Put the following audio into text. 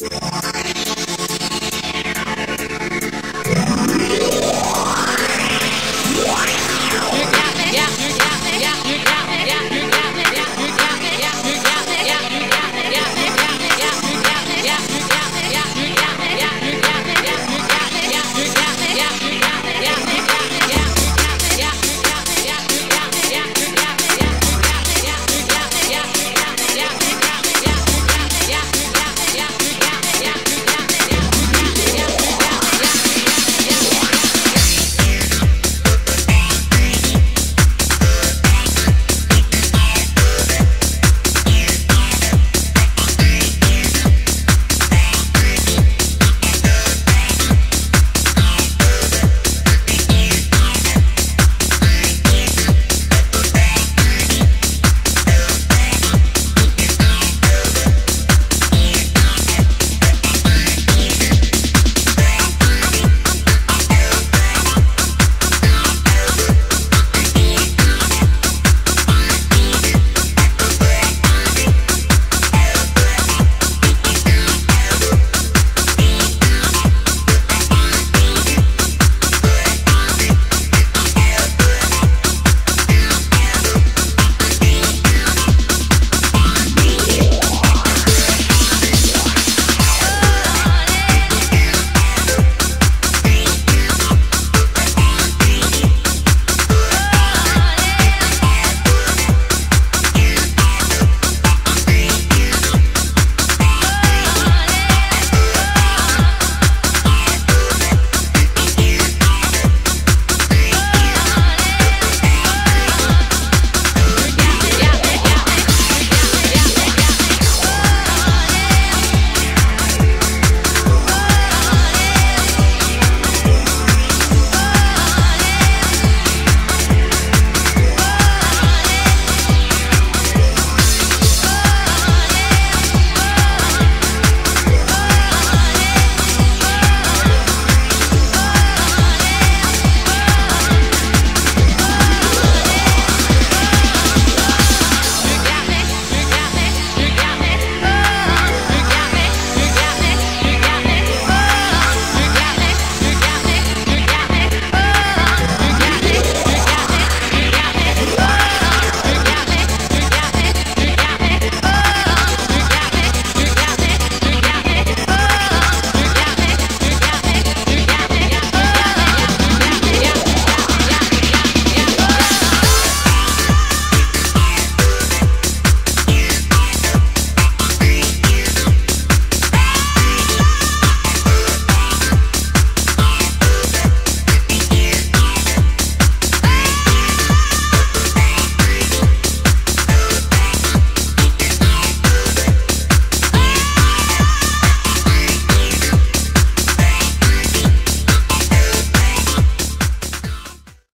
Yeah.